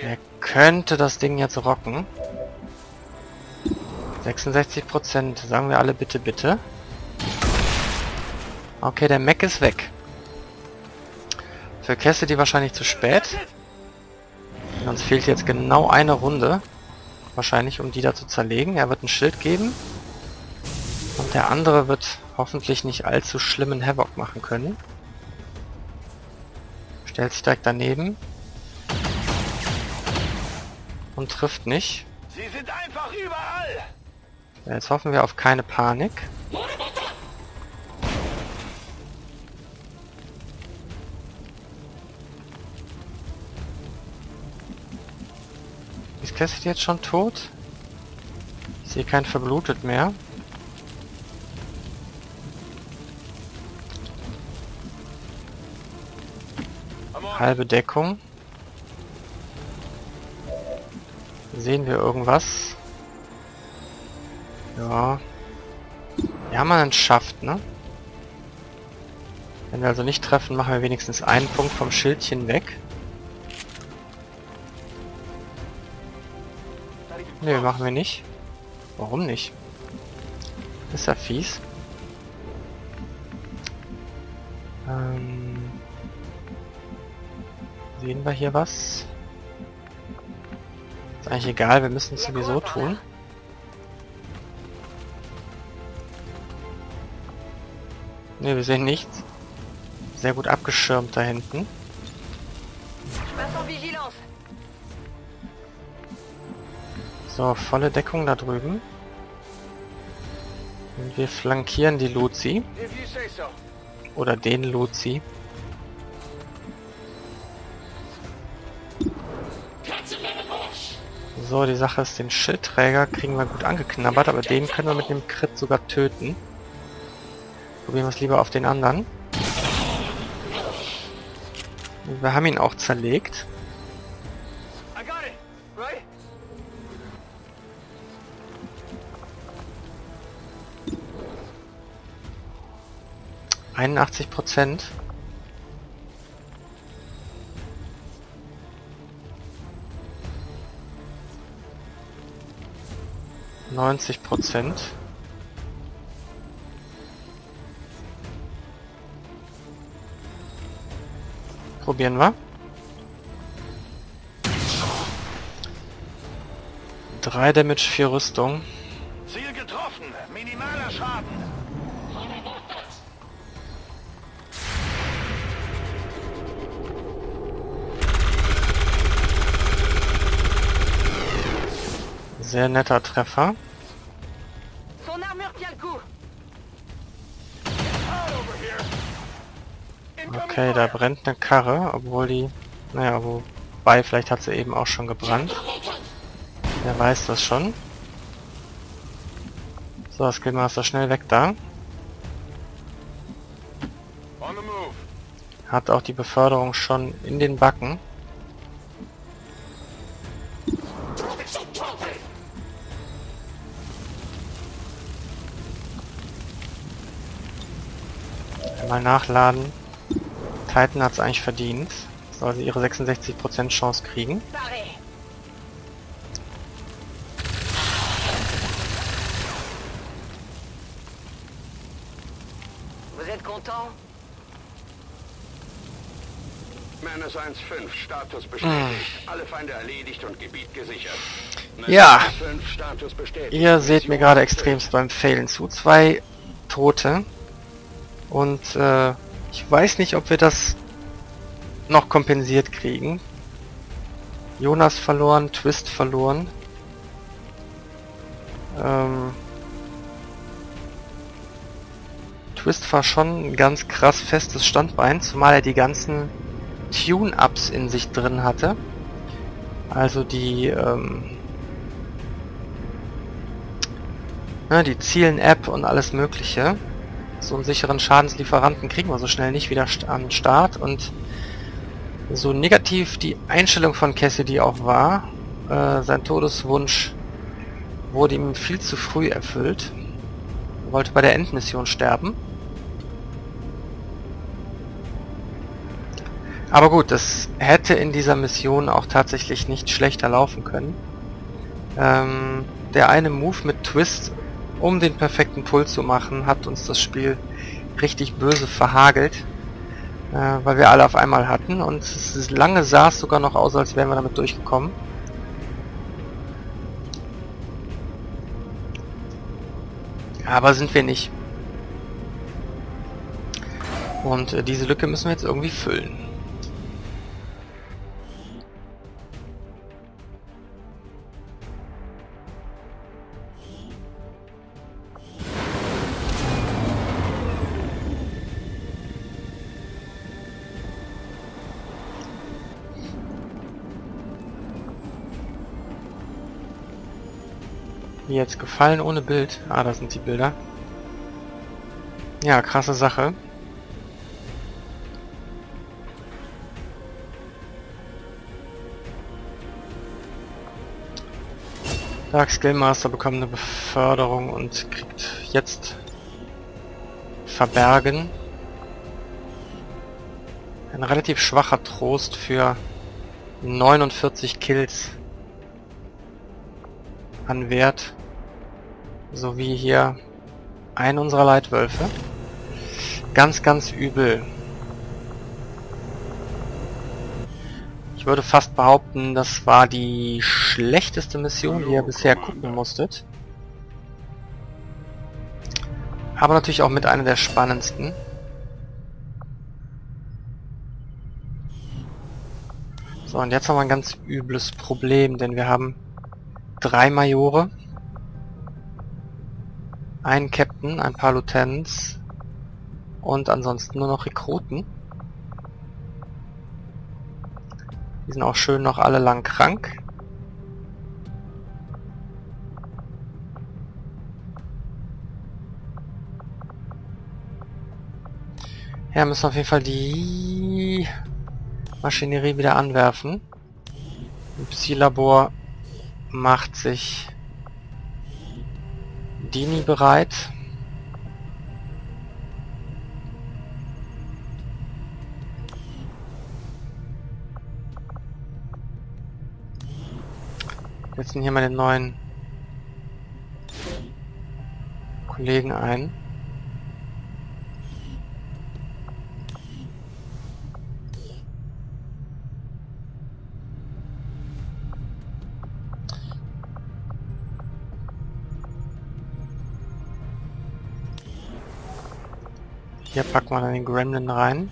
Er könnte das Ding jetzt rocken. 66%. Sagen wir alle bitte, bitte. Okay, der Mac ist weg. Für Cassidy wahrscheinlich zu spät. Uns fehlt jetzt genau eine Runde. Wahrscheinlich, um die da zu zerlegen. Er wird ein Schild geben. Und der andere wird hoffentlich nicht allzu schlimmen Havoc machen können. Stellt sich direkt daneben. Und trifft nicht. Sie sind einfach überall. Jetzt hoffen wir auf keine Panik. Cassidy jetzt schon tot? Ich sehe kein verblutet mehr. Halbe Deckung. Sehen wir irgendwas? Ja. Wir haben einen Schaft, ne? Wenn wir also nicht treffen, machen wir wenigstens einen Punkt vom Schildchen weg. Ne, machen wir nicht. Warum nicht? Ist ja fies. Ähm, sehen wir hier was? Ist eigentlich egal, wir müssen es sowieso tun. Ne, wir sehen nichts. Sehr gut abgeschirmt da hinten. So, volle Deckung da drüben. Und wir flankieren die Luzi. Oder den Luzi. So, die Sache ist, den Schildträger kriegen wir gut angeknabbert, aber den können wir mit dem Crit sogar töten. Probieren wir es lieber auf den anderen. Wir haben ihn auch zerlegt. 81 Prozent. Neunzig Prozent. Probieren wir. Drei Damage, vier Rüstung. Sehr netter Treffer. Okay, da brennt eine Karre, obwohl die... Naja, wobei, vielleicht hat sie eben auch schon gebrannt. Wer weiß das schon. So, Skillmaster schnell weg da. Hat auch die Beförderung schon in den Backen. Mal nachladen. Titan hat es eigentlich verdient. Soll sie ihre 66% Chance kriegen. Menace 1-5, Status bestätigt. Mm. Alle Feinde erledigt und Gebiet gesichert. ja, ihr seht mir gerade extremst beim Failen zu. Zwei Tote. Und äh, ich weiß nicht, ob wir das noch kompensiert kriegen. Jonas verloren, Twist verloren. Ähm, Twist war schon ein ganz krass festes Standbein, zumal er die ganzen Tune-Ups in sich drin hatte. Also die, ähm, ne, die Zielen-App und alles mögliche so einen sicheren Schadenslieferanten kriegen wir so schnell nicht wieder an Start und so negativ die Einstellung von Cassidy auch war, äh, sein Todeswunsch wurde ihm viel zu früh erfüllt. Er wollte bei der Endmission sterben. Aber gut, das hätte in dieser Mission auch tatsächlich nicht schlechter laufen können. Ähm, der eine Move mit Twist um den perfekten Pull zu machen, hat uns das Spiel richtig böse verhagelt, äh, weil wir alle auf einmal hatten und es lange sah es sogar noch aus, als wären wir damit durchgekommen. Aber sind wir nicht. Und äh, diese Lücke müssen wir jetzt irgendwie füllen. Jetzt gefallen ohne Bild. Ah, da sind die Bilder. Ja, krasse Sache. Dark Skillmaster bekommt eine Beförderung und kriegt jetzt Verbergen. Ein relativ schwacher Trost für 49 Kills an Wert sowie hier Einen unserer Leitwölfe. Ganz, ganz übel. Ich würde fast behaupten, das war die schlechteste Mission, die ihr bisher gucken musstet. Aber natürlich auch mit einer der spannendsten. So, und jetzt haben wir ein ganz übles Problem, denn wir haben drei Majore, einen Captain, ein paar Lieutenants und ansonsten nur noch Rekruten. Die sind auch schön noch alle lang krank. Ja, müssen auf jeden Fall die Maschinerie wieder anwerfen. Im Psi-Labor macht sich Dini bereit. setzen hier mal den neuen Kollegen ein. Hier packen wir dann den Gremlin rein.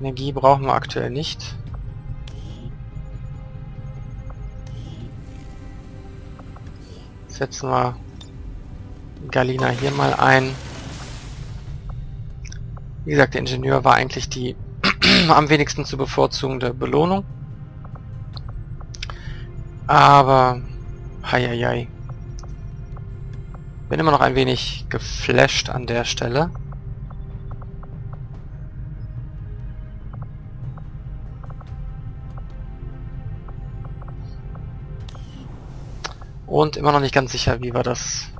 Energie brauchen wir aktuell nicht. Setzen wir Galina hier mal ein. Wie gesagt, der Ingenieur war eigentlich die am wenigsten zu bevorzugende Belohnung. Aber, heieiei. Bin immer noch ein wenig geflasht an der Stelle. Und immer noch nicht ganz sicher, wie wir das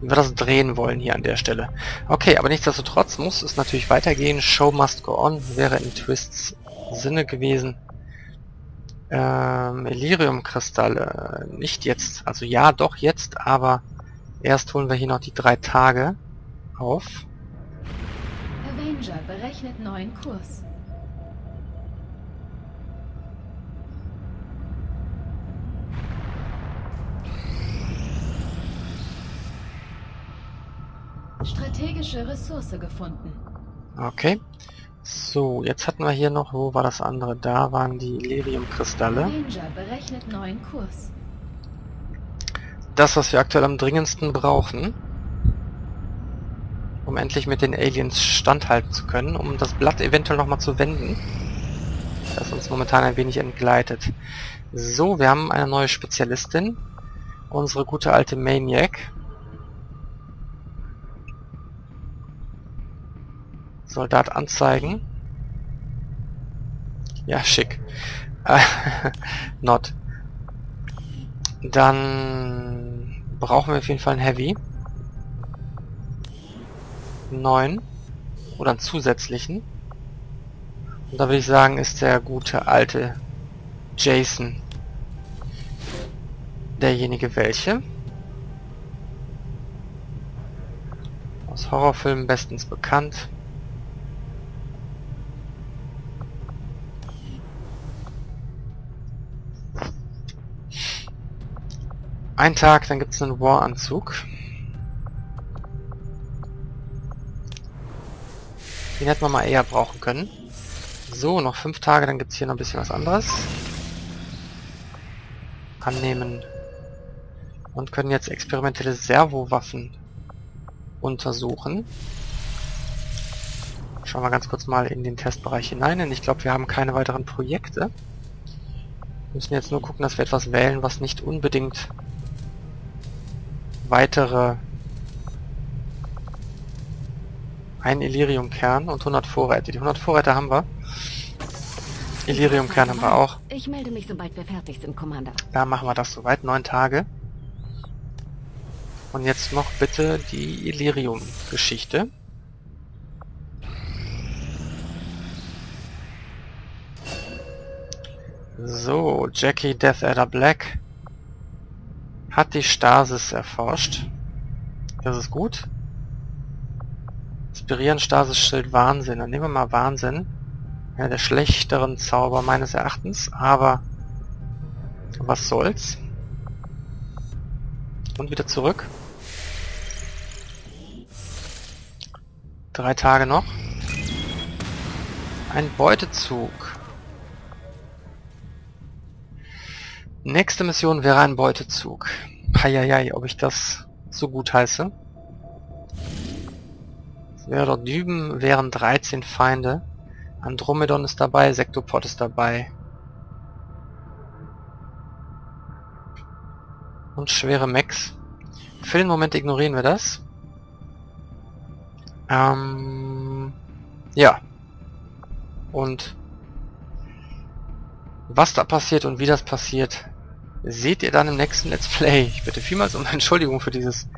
wie wir das drehen wollen hier an der Stelle. Okay, aber nichtsdestotrotz muss es natürlich weitergehen. Show must go on wäre in Twists Sinne gewesen. Ähm, Elirium-Kristalle. Nicht jetzt. Also ja, doch jetzt, aber erst holen wir hier noch die drei Tage auf. Avenger berechnet neuen Kurs. Strategische Ressource gefunden. Okay. So, jetzt hatten wir hier noch, wo war das andere? Da waren die Lirium-Kristalle. Das, was wir aktuell am dringendsten brauchen, um endlich mit den Aliens standhalten zu können, um das Blatt eventuell nochmal zu wenden, das uns momentan ein wenig entgleitet. So, wir haben eine neue Spezialistin, unsere gute alte Maniac. Soldat anzeigen. Ja, schick. Not. Dann brauchen wir auf jeden Fall einen Heavy. 9. Oder einen zusätzlichen. Und da würde ich sagen, ist der gute alte Jason derjenige welche. Aus Horrorfilmen bestens bekannt. Ein Tag, dann gibt es einen War-Anzug. Den hätten wir mal eher brauchen können. So, noch fünf Tage, dann gibt es hier noch ein bisschen was anderes. Annehmen. Und können jetzt experimentelle Servowaffen untersuchen. Schauen wir ganz kurz mal in den Testbereich hinein, denn ich glaube, wir haben keine weiteren Projekte. Wir müssen jetzt nur gucken, dass wir etwas wählen, was nicht unbedingt weitere ein Illyrium-Kern und 100 Vorräte. Die 100 Vorräte haben wir. Illyrium-Kern haben wir auch. Ich melde mich, sobald wir fertig sind, Commander. Da machen wir das soweit. Neun Tage. Und jetzt noch bitte die Illyrium-Geschichte. So, Jackie Death Adder Black hat die Stasis erforscht. Das ist gut. Inspirieren Stasis Schild Wahnsinn. Dann nehmen wir mal Wahnsinn. Ja, der schlechteren Zauber meines Erachtens, aber was soll's. Und wieder zurück. Drei Tage noch. Ein Beutezug. Nächste Mission wäre ein Beutezug. Heieiei, ob ich das so gut heiße. Wäre dort drüben wären 13 Feinde. Andromedon ist dabei, Sektopod ist dabei. Und schwere Mechs. Für den Moment ignorieren wir das. Ähm, ja. Und was da passiert und wie das passiert, seht ihr dann im nächsten Let's Play. Ich bitte vielmals um Entschuldigung für dieses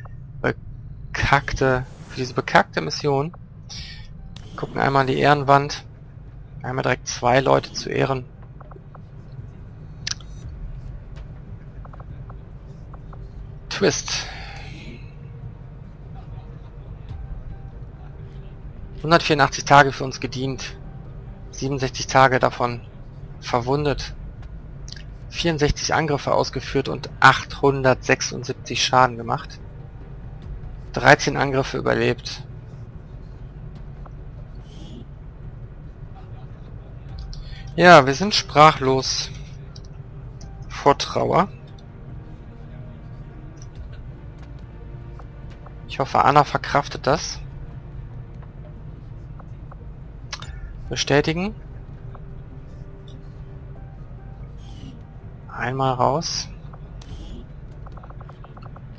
bekackte, für diese bekackte Mission. Gucken einmal an die Ehrenwand. Einmal direkt zwei Leute zu Ehren. Twist. 184 Tage für uns gedient. 67 Tage davon verwundet. 64 Angriffe ausgeführt und 876 Schaden gemacht. 13 Angriffe überlebt. Ja, wir sind sprachlos vor Trauer. Ich hoffe, Anna verkraftet das. Bestätigen. Einmal raus.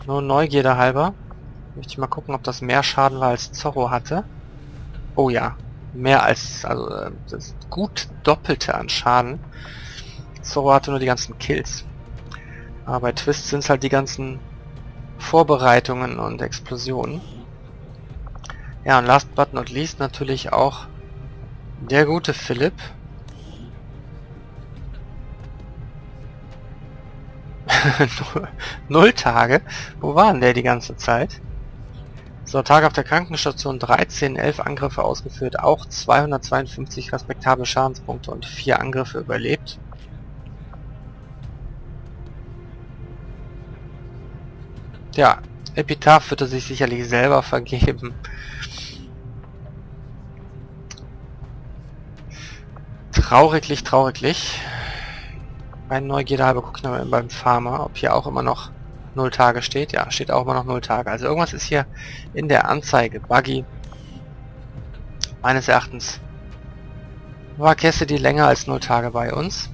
Nur Neugierde halber. Möchte ich mal gucken, ob das mehr Schaden war als Zorro hatte. Oh ja. Mehr als, also äh, das gut Doppelte an Schaden. Zorro hatte nur die ganzen Kills. Aber bei Twist sind es halt die ganzen Vorbereitungen und Explosionen. Ja, und last but not least natürlich auch der gute Philipp. Null Tage? Wo waren der die ganze Zeit? So, Tag auf der Krankenstation 13, 11 Angriffe ausgeführt, auch 252 respektable Schadenspunkte und 4 Angriffe überlebt. Ja, Epitaph wird er sich sicherlich selber vergeben. Trauriglich, trauriglich. Bei Neugierde halber gucke ich nochmal beim Farmer, ob hier auch immer noch 0 Tage steht. Ja, steht auch immer noch 0 Tage. Also irgendwas ist hier in der Anzeige. Buggy. Meines Erachtens war Cassidy länger als 0 Tage bei uns.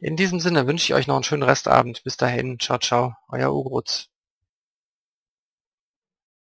In diesem Sinne wünsche ich euch noch einen schönen Restabend. Bis dahin. Ciao, ciao. Euer Ugrutz.